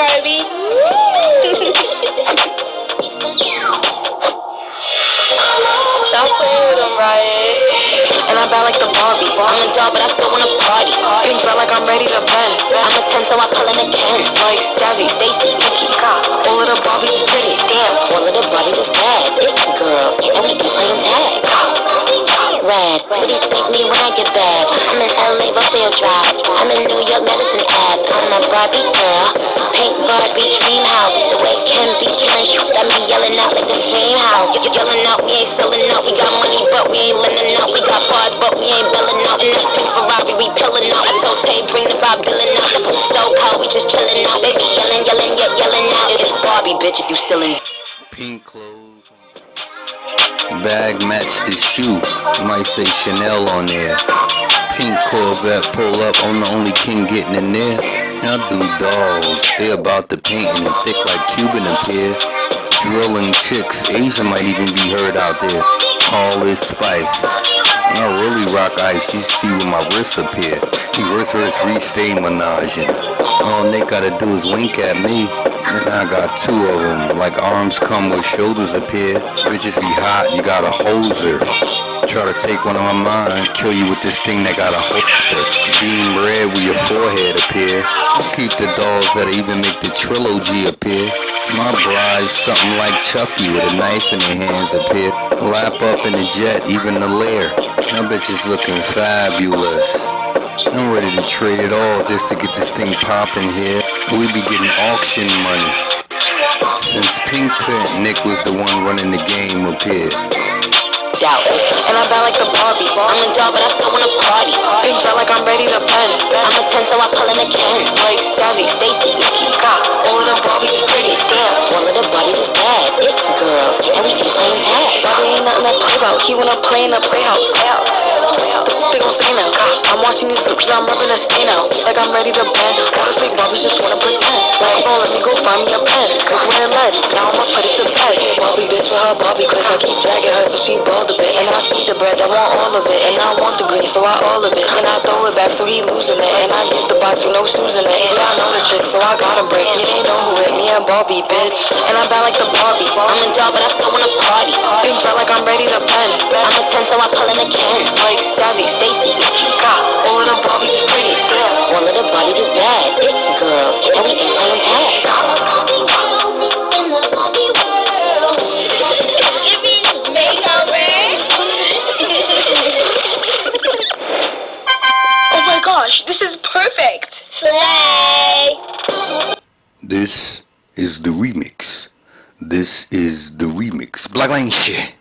Barbie. Stop playing with him, Riot. And I'm bad like the Barbie. I'm a doll, but I still wanna party. Pink felt like I'm ready to bend. I'm a 10, so I pull in a Ken. Like Red, would you me when I get back? I'm in LA, Rodeo Drive. I'm in New York, Madison Ave. I'm a Barbie girl. Pink Barbie dream house. The way Ken be killing, she got me yelling out like the scream house. You yelling out, we ain't selling out. We got money, but we ain't lending out. We got bars, but we ain't billing out. In that pink Ferrari, we pillin' out. I told Tay, bring the Bob out. The so cold, we just chillin' out. Baby yelling, yelling, yet yelling out. It's Barbie, bitch, if you still in. Pink clothes. Bag match the shoe. Might say Chanel on there. Pink Corvette pull up. I'm the only king getting in there. I do dolls. They about to paint and it thick like Cuban appear. Drilling chicks. Asia might even be heard out there. All this spice. I really rock ice. You see when my wrists appear. Reverse wrist restay menaging. All they gotta do is wink at me. Then I got two of them, like arms come where shoulders appear. Bitches be hot, you got a hoser. Try to take one of my mine, kill you with this thing that got a holster. Beam red where your forehead appear. Keep the dolls that even make the trilogy appear. My bride's something like Chucky with a knife in their hands appear. Lap up in the jet, even the lair. That bitch is looking fabulous. I'm ready to trade it all just to get this thing popping here. We be getting auction money. Since Pink Print, Nick was the one running the game up here. doubt. And I'm bad like the Barbie. I'm a doll, but I still wanna party. Pink felt like I'm ready to bend. I'm a 10, so I pull in a Ken. Like Jazzy, Stacy, Nikki. All of the Barbies is pretty. Damn, all of the Barbies is bad. It girls, and we be playing tag. Barbie ain't nothing to play about. He wanna play in the playhouse. They gon' say now. I'm watching these bitches, I'm rubbing a stain out. Like I'm ready to bend. All the fake Barbies just wanna pretend. Like, oh, let me go find me a pen. Look where it led. Now I'ma put it to the bed. Bobby bitch with her Bobby click. I keep dragging her so she bald a bit. And I see the bread, I want all of it. And I want the green, so I all of it. And I throw it back so he losing it. And I get the box with no shoes in it. Yeah, I know the trick, so I got him break. Yeah, ain't know who it. Me and Bobby, bitch. And I'm bad like the Barbie. I'm a doll, but I still wanna party. Pink felt like I'm ready to bend. I'm a bad. It girls, and we can playing tag. Oh my gosh, this is perfect. Slay! This is the remix. This is the remix. Blacklain shit.